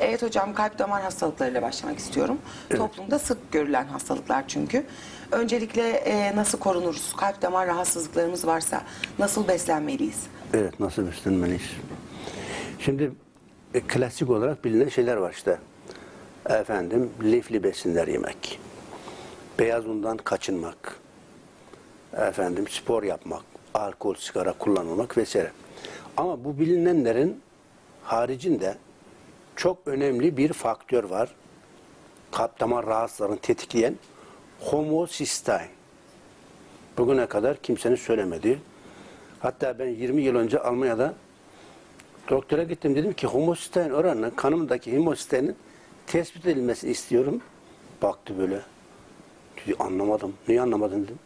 Evet hocam kalp damar hastalıklarıyla başlamak istiyorum. Toplumda sık görülen hastalıklar çünkü. Öncelikle e, nasıl korunuruz? Kalp damar rahatsızlıklarımız varsa nasıl beslenmeliyiz? Evet, nasıl beslenmeliyiz? Şimdi e, klasik olarak bilinen şeyler var işte. Efendim, lifli besinler yemek. Beyaz undan kaçınmak. Efendim, spor yapmak. Alkol, sigara kullanmamak vesaire. Ama bu bilinenlerin haricinde çok önemli bir faktör var. Kalp damar rahatsızlarını tetikleyen homosistein. Bugüne kadar kimsenin söylemediği. Hatta ben 20 yıl önce Almanya'da doktora gittim dedim ki homosistein oranının kanımdaki homosisteinin tespit edilmesini istiyorum. Baktı böyle. Dedi anlamadım. Niye anlamadın dedim.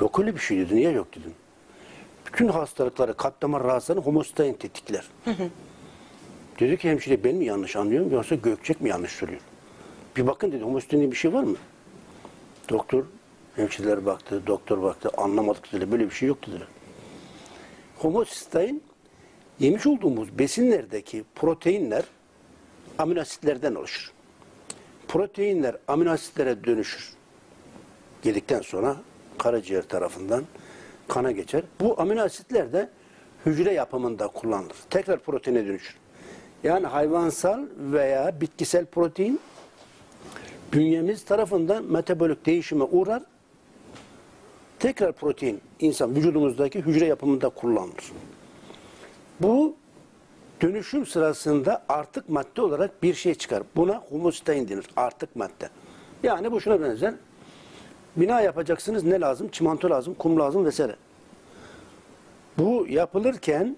Yok öyle bir şey dedi. Niye yok dedim. Bütün hastalıkları, kalp damar rahatsızlarını homosistein tetikler. Dedi ki hemşire ben mi yanlış anlıyorum yoksa Gökçek mi yanlış söylüyor? Bir bakın dedi homosistein diye bir şey var mı? Doktor, hemşireler baktı, doktor baktı, anlamadık dedi, böyle bir şey yok dediler. Homosistein, yemiş olduğumuz besinlerdeki proteinler amino asitlerden oluşur. Proteinler amino asitlere dönüşür. Yedikten sonra karaciğer tarafından kana geçer. Bu amino asitler de hücre yapımında kullanılır. Tekrar proteine dönüşür. Yani hayvansal veya bitkisel protein bünyemiz tarafından metabolik değişime uğrar. Tekrar protein insan vücudumuzdaki hücre yapımında kullanılır. Bu dönüşüm sırasında artık madde olarak bir şey çıkar. Buna homostein denir. Artık madde. Yani bu şuna benzer. Bina yapacaksınız ne lazım? Çimento lazım, kum lazım vesaire. Bu yapılırken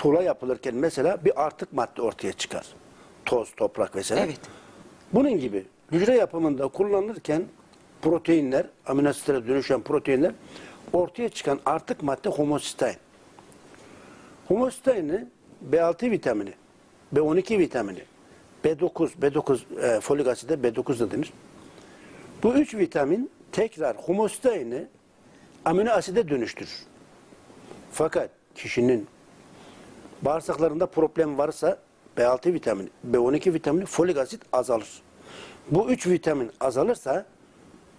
tuğla yapılırken mesela bir artık madde ortaya çıkar. Toz, toprak vesaire. Evet. Bunun gibi hücre yapımında kullanılırken proteinler, amino asitlere dönüşen proteinler ortaya çıkan artık madde homosistein. Homosteini B6 vitamini, B12 vitamini, B9, B9 e, folik aside B9 da denir. Bu üç vitamin tekrar homosteini amino aside dönüştürür. Fakat kişinin bağırsaklarında problem varsa B6 vitamini, B12 vitamini, folik asit azalır. Bu üç vitamin azalırsa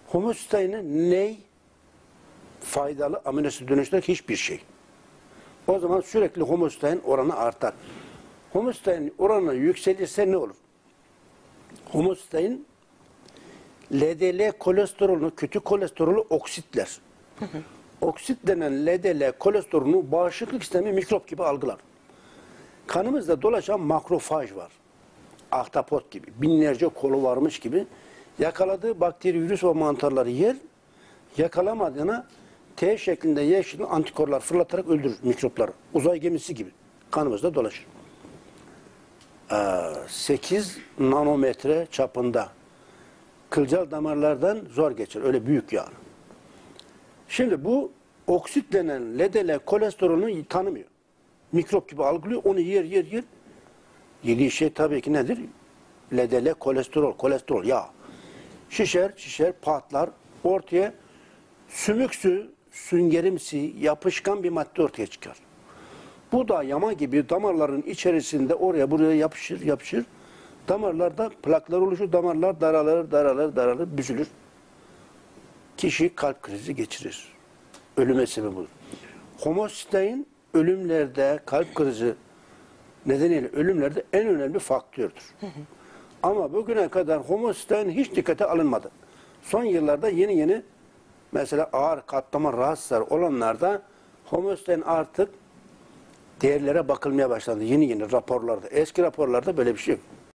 homosteinin ney faydalı amino asit dönüştürür hiçbir şey. O zaman sürekli homostein oranı artar. Homostein oranı yükselirse ne olur? Homostein LDL kolesterolünü, kötü kolesterolü oksitler. Oksit denen LDL kolesterolünü bağışıklık sistemi mikrop gibi algılar. Kanımızda dolaşan makrofaj var. Ahtapot gibi, binlerce kolu varmış gibi yakaladığı bakteri, virüs ve mantarları yer, yakalamadığına T şeklinde Y şeklinde antikorlar fırlatarak öldürür mikropları. Uzay gemisi gibi kanımızda dolaşır. Ee, 8 nanometre çapında kılcal damarlardan zor geçer. Öyle büyük yani. Şimdi bu oksit denen LDL kolesterolünü tanımıyor. Mikrop gibi algılıyor. Onu yer yer yer. Yediği şey tabii ki nedir? LDL kolesterol, kolesterol yağ. Şişer, şişer, patlar. Ortaya sümüksü, süngerimsi, yapışkan bir madde ortaya çıkar. Bu da yama gibi damarların içerisinde oraya buraya yapışır, yapışır. Damarlarda plaklar oluşur, damarlar daralır, daralır, daralır, büzülür. Kişi kalp krizi geçirir. Ölüme sebep olur. Homostein ölümlerde, kalp krizi nedeniyle ölümlerde en önemli faktördür. Ama bugüne kadar homostein hiç dikkate alınmadı. Son yıllarda yeni yeni mesela ağır katlama rahatsızlar olanlarda homostein artık değerlere bakılmaya başlandı. Yeni yeni raporlarda. Eski raporlarda böyle bir şey yok.